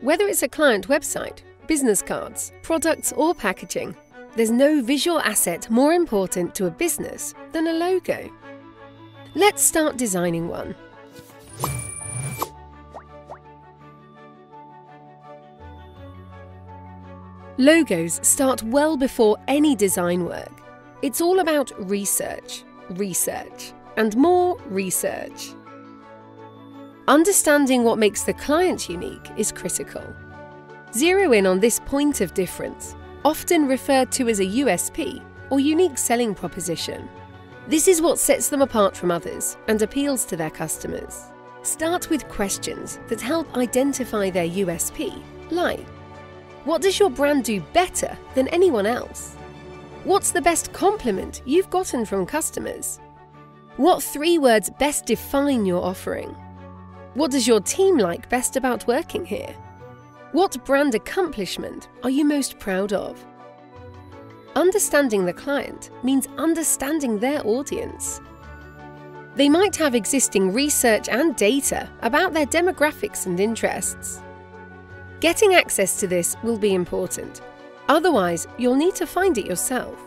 Whether it's a client website, business cards, products, or packaging, there's no visual asset more important to a business than a logo. Let's start designing one. Logos start well before any design work. It's all about research, research, and more research. Understanding what makes the client unique is critical. Zero in on this point of difference, often referred to as a USP or unique selling proposition. This is what sets them apart from others and appeals to their customers. Start with questions that help identify their USP, like what does your brand do better than anyone else? What's the best compliment you've gotten from customers? What three words best define your offering? What does your team like best about working here? What brand accomplishment are you most proud of? Understanding the client means understanding their audience. They might have existing research and data about their demographics and interests. Getting access to this will be important. Otherwise, you'll need to find it yourself.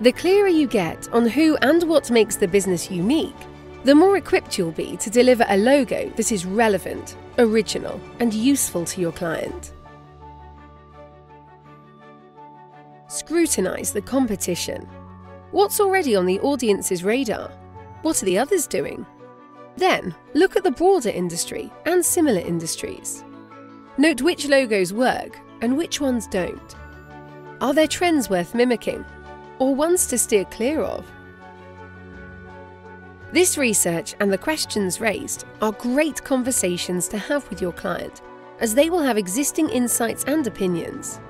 The clearer you get on who and what makes the business unique, the more equipped you'll be to deliver a logo that is relevant, original, and useful to your client. Scrutinize the competition. What's already on the audience's radar? What are the others doing? Then, look at the broader industry and similar industries. Note which logos work and which ones don't. Are there trends worth mimicking, or ones to steer clear of? This research and the questions raised are great conversations to have with your client, as they will have existing insights and opinions.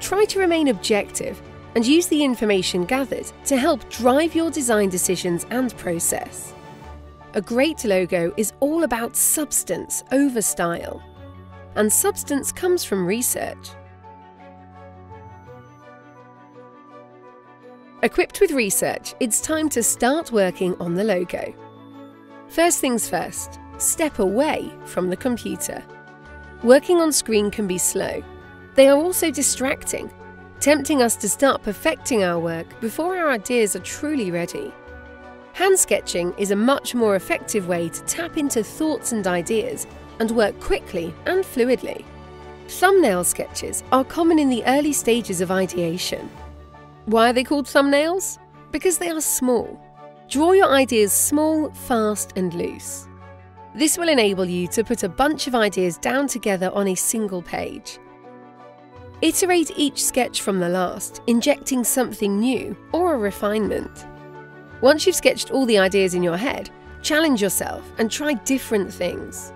Try to remain objective and use the information gathered to help drive your design decisions and process. A great logo is all about substance over style and substance comes from research. Equipped with research, it's time to start working on the logo. First things first, step away from the computer. Working on screen can be slow. They are also distracting, tempting us to start perfecting our work before our ideas are truly ready. Hand sketching is a much more effective way to tap into thoughts and ideas and work quickly and fluidly. Thumbnail sketches are common in the early stages of ideation. Why are they called thumbnails? Because they are small. Draw your ideas small, fast, and loose. This will enable you to put a bunch of ideas down together on a single page. Iterate each sketch from the last, injecting something new or a refinement. Once you've sketched all the ideas in your head, challenge yourself and try different things.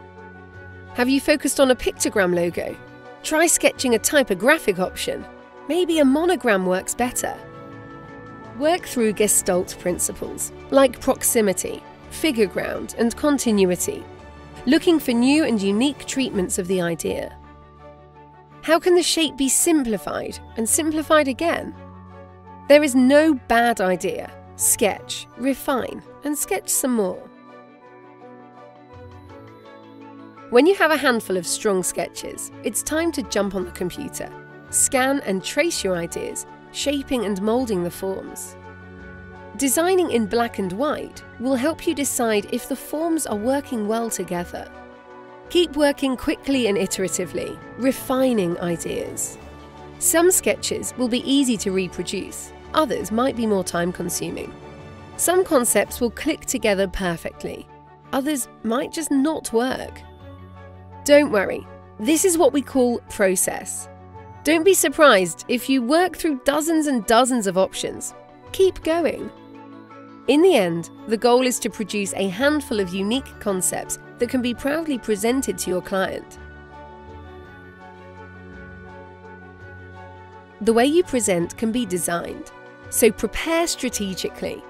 Have you focused on a pictogram logo? Try sketching a typographic option. Maybe a monogram works better. Work through Gestalt principles, like proximity, figure ground, and continuity, looking for new and unique treatments of the idea. How can the shape be simplified and simplified again? There is no bad idea. Sketch, refine, and sketch some more. When you have a handful of strong sketches, it's time to jump on the computer, scan and trace your ideas, shaping and moulding the forms. Designing in black and white will help you decide if the forms are working well together. Keep working quickly and iteratively, refining ideas. Some sketches will be easy to reproduce, others might be more time consuming. Some concepts will click together perfectly, others might just not work. Don't worry, this is what we call process. Don't be surprised if you work through dozens and dozens of options. Keep going. In the end, the goal is to produce a handful of unique concepts that can be proudly presented to your client. The way you present can be designed, so prepare strategically.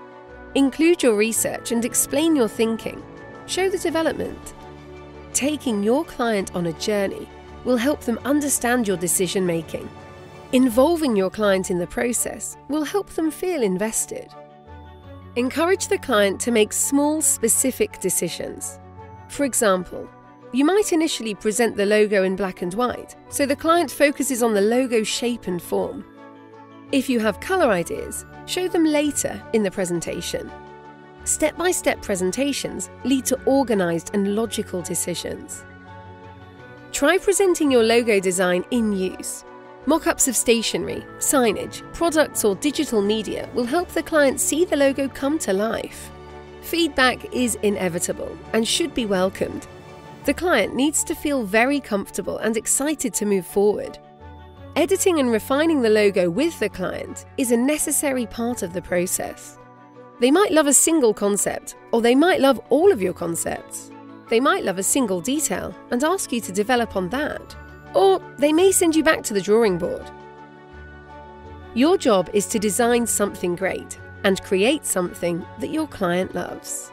Include your research and explain your thinking. Show the development. Taking your client on a journey will help them understand your decision making. Involving your client in the process will help them feel invested. Encourage the client to make small, specific decisions. For example, you might initially present the logo in black and white, so the client focuses on the logo shape and form. If you have colour ideas, show them later in the presentation. Step by step presentations lead to organised and logical decisions. Try presenting your logo design in use. Mock ups of stationery, signage, products, or digital media will help the client see the logo come to life. Feedback is inevitable and should be welcomed. The client needs to feel very comfortable and excited to move forward. Editing and refining the logo with the client is a necessary part of the process. They might love a single concept, or they might love all of your concepts. They might love a single detail and ask you to develop on that. Or they may send you back to the drawing board. Your job is to design something great and create something that your client loves.